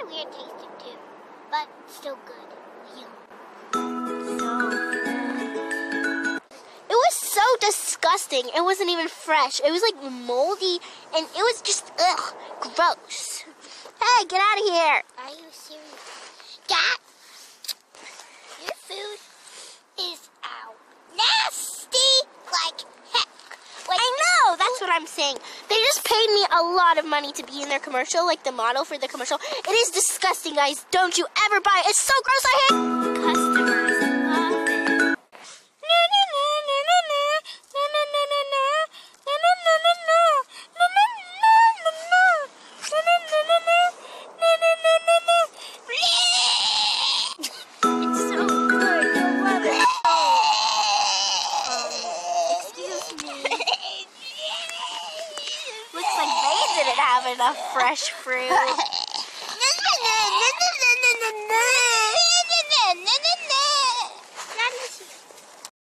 Kind of weird tasting too, but still good. It was so disgusting. It wasn't even fresh. It was like moldy, and it was just ugh, gross. Hey, get out of here! Are you serious? I'm saying. They just paid me a lot of money to be in their commercial, like the model for the commercial. It is disgusting, guys. Don't you ever buy it. It's so gross. I hate customers didn't have enough fresh fruit.